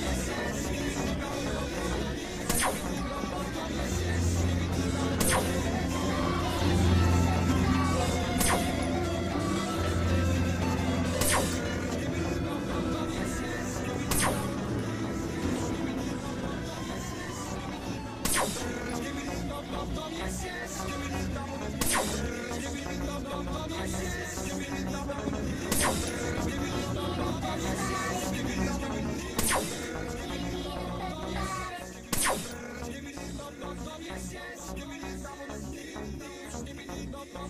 Yes, yes, yes, yes,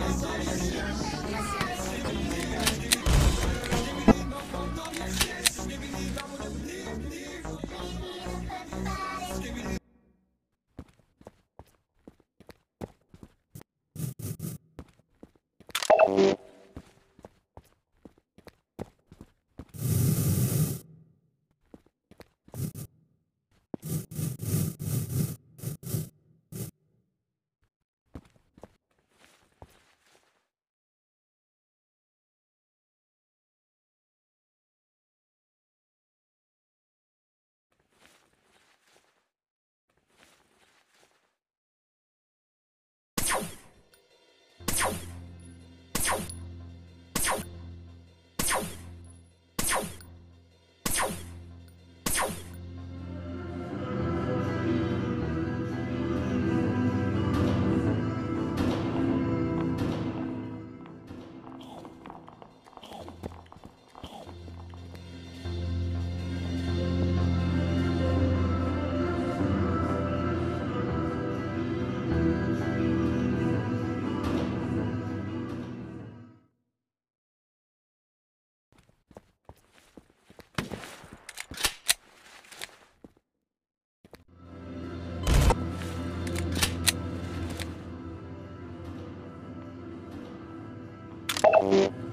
Thank you. Thank you.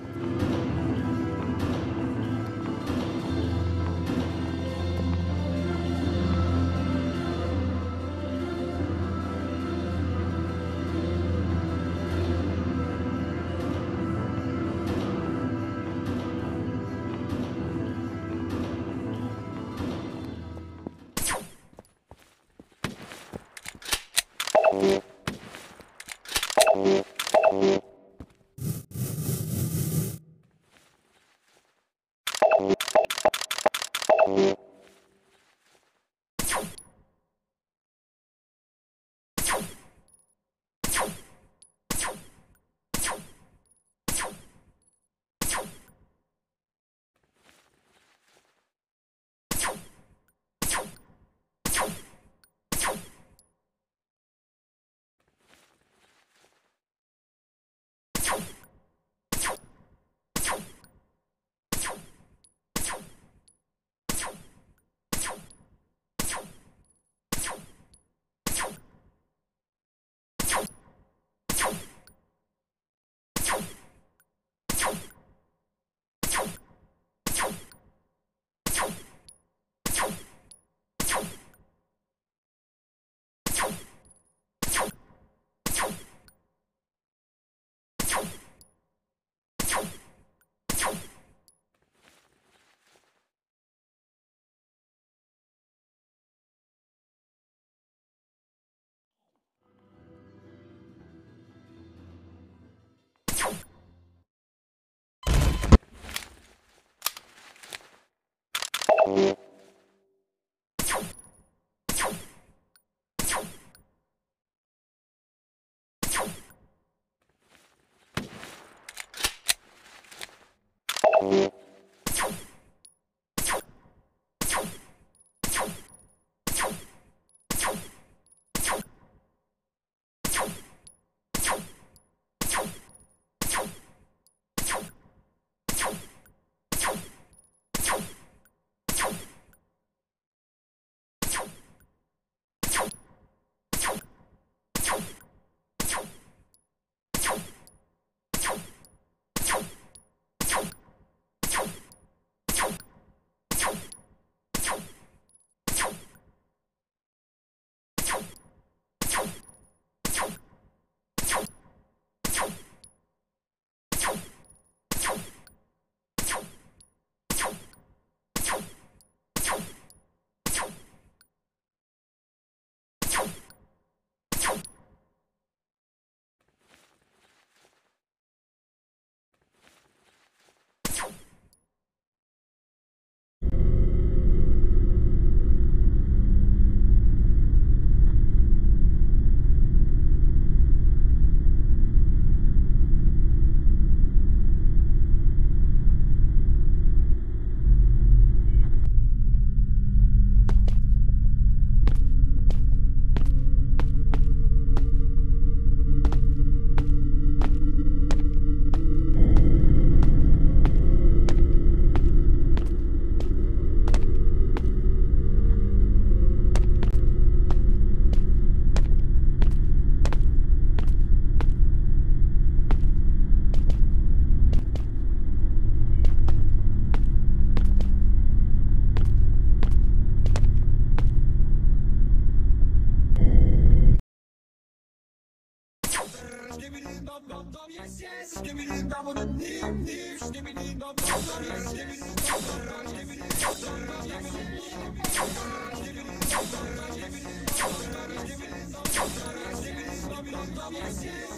Yes, yes.